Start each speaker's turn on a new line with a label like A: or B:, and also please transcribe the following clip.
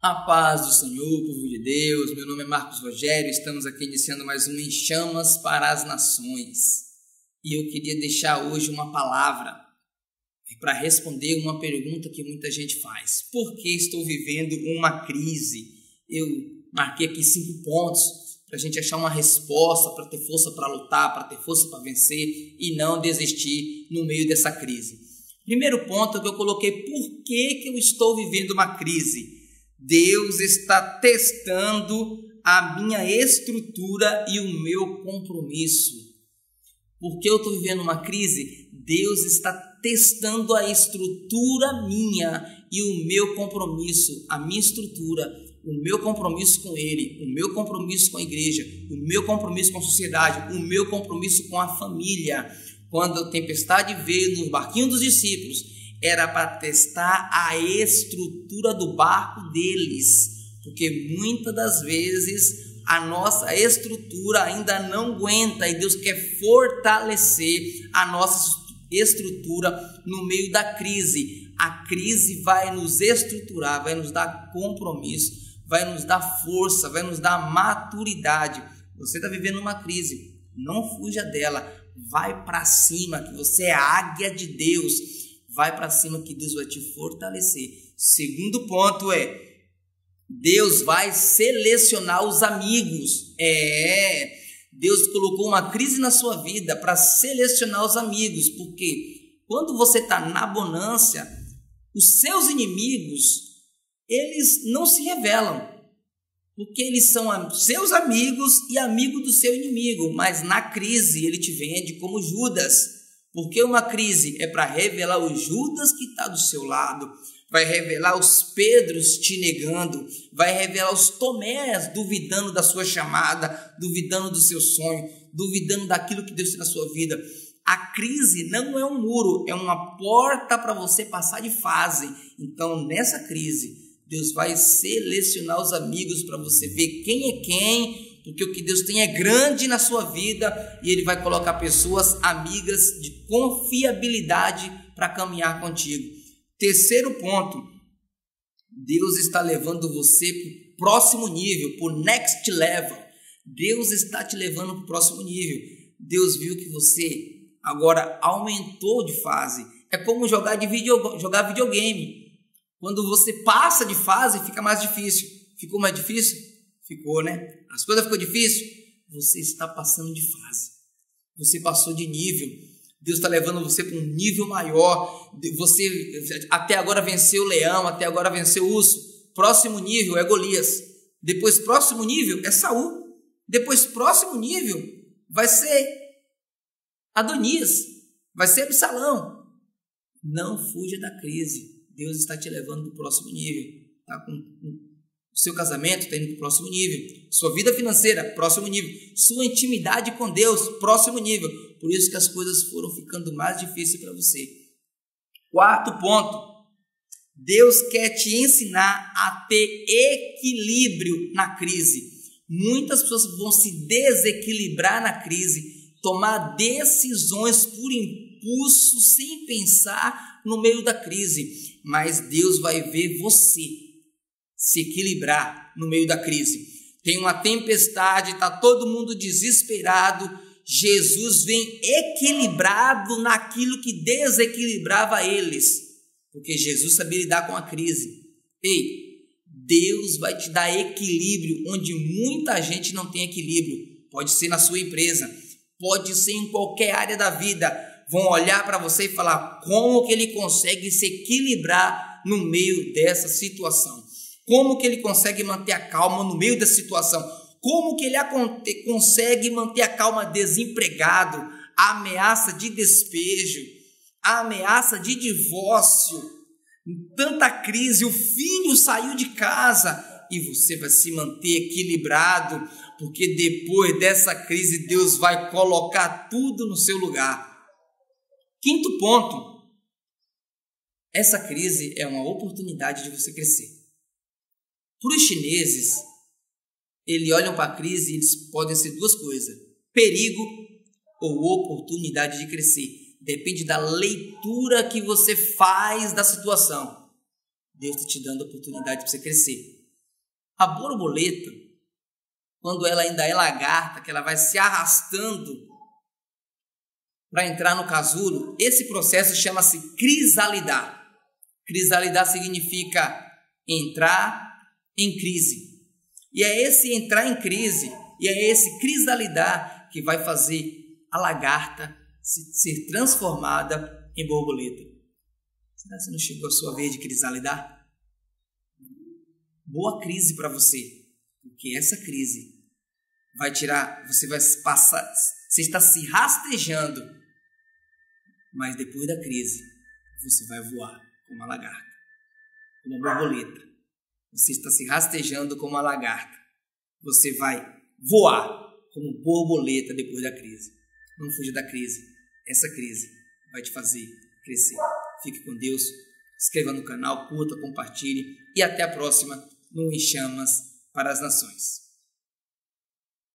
A: A paz do Senhor, povo de Deus, meu nome é Marcos Rogério, estamos aqui iniciando mais um Em Chamas para as Nações. E eu queria deixar hoje uma palavra para responder uma pergunta que muita gente faz. Por que estou vivendo uma crise? Eu marquei aqui cinco pontos para a gente achar uma resposta, para ter força para lutar, para ter força para vencer e não desistir no meio dessa crise. Primeiro ponto que eu coloquei, por que, que eu estou vivendo uma crise? Deus está testando a minha estrutura e o meu compromisso. Porque eu estou vivendo uma crise, Deus está testando a estrutura minha e o meu compromisso, a minha estrutura, o meu compromisso com Ele, o meu compromisso com a igreja, o meu compromisso com a sociedade, o meu compromisso com a família. Quando a tempestade veio no barquinho dos discípulos, era para testar a estrutura do barco deles, porque muitas das vezes a nossa estrutura ainda não aguenta e Deus quer fortalecer a nossa estrutura no meio da crise. A crise vai nos estruturar, vai nos dar compromisso, vai nos dar força, vai nos dar maturidade. Você está vivendo uma crise, não fuja dela, vai para cima, que você é águia de Deus vai para cima que Deus vai te fortalecer. Segundo ponto é Deus vai selecionar os amigos. É, Deus colocou uma crise na sua vida para selecionar os amigos, porque quando você está na bonância, os seus inimigos eles não se revelam, porque eles são seus amigos e amigo do seu inimigo, mas na crise ele te vende como Judas. Porque uma crise é para revelar o Judas que está do seu lado, vai revelar os Pedros te negando, vai revelar os Tomés duvidando da sua chamada, duvidando do seu sonho, duvidando daquilo que Deus tem na sua vida. A crise não é um muro, é uma porta para você passar de fase. Então, nessa crise, Deus vai selecionar os amigos para você ver quem é quem porque o que Deus tem é grande na sua vida e Ele vai colocar pessoas amigas de confiabilidade para caminhar contigo. Terceiro ponto, Deus está levando você para o próximo nível, para o next level. Deus está te levando para o próximo nível. Deus viu que você agora aumentou de fase. É como jogar, de video, jogar videogame. Quando você passa de fase, fica mais difícil. Ficou mais difícil? Ficou, né? As coisas ficou difícil? Você está passando de fase. Você passou de nível. Deus está levando você para um nível maior. Você até agora venceu o leão, até agora venceu o urso. Próximo nível é Golias. Depois, próximo nível é Saul. Depois, próximo nível vai ser Adonias. Vai ser Absalão. Não fuja da crise. Deus está te levando para o próximo nível. Tá com, com seu casamento está indo para o próximo nível. Sua vida financeira, próximo nível. Sua intimidade com Deus, próximo nível. Por isso que as coisas foram ficando mais difíceis para você. Quarto ponto. Deus quer te ensinar a ter equilíbrio na crise. Muitas pessoas vão se desequilibrar na crise, tomar decisões por impulso, sem pensar no meio da crise. Mas Deus vai ver você se equilibrar no meio da crise. Tem uma tempestade, está todo mundo desesperado. Jesus vem equilibrado naquilo que desequilibrava eles, porque Jesus sabia lidar com a crise. Ei, Deus vai te dar equilíbrio onde muita gente não tem equilíbrio. Pode ser na sua empresa, pode ser em qualquer área da vida. Vão olhar para você e falar como que ele consegue se equilibrar no meio dessa situação. Como que ele consegue manter a calma no meio da situação? Como que ele consegue manter a calma desempregado, a ameaça de despejo, a ameaça de divórcio, tanta crise, o filho saiu de casa e você vai se manter equilibrado, porque depois dessa crise Deus vai colocar tudo no seu lugar. Quinto ponto, essa crise é uma oportunidade de você crescer. Para os chineses, eles olham para a crise e eles podem ser duas coisas: perigo ou oportunidade de crescer. Depende da leitura que você faz da situação. Deus está te dando oportunidade para você crescer. A borboleta, quando ela ainda é lagarta, que ela vai se arrastando para entrar no casulo, esse processo chama-se crisalidar. Crisalidar significa entrar em crise. E é esse entrar em crise, e é esse crisalidar que vai fazer a lagarta ser transformada em borboleta. Será que você não chegou a sua vez de crisalidar? Boa crise para você, porque essa crise vai tirar, você vai passar, você está se rastejando, mas depois da crise você vai voar como uma lagarta, como uma borboleta. Você está se rastejando como uma lagarta. Você vai voar como borboleta depois da crise. Não fuja da crise. Essa crise vai te fazer crescer. Fique com Deus. Inscreva no canal, curta, compartilhe e até a próxima no Em Chamas para as Nações.